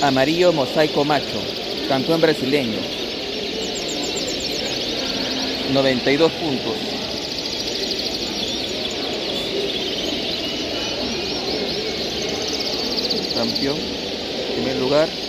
Amarillo Mosaico Macho, campeón brasileño. 92 puntos. Campeón, primer lugar.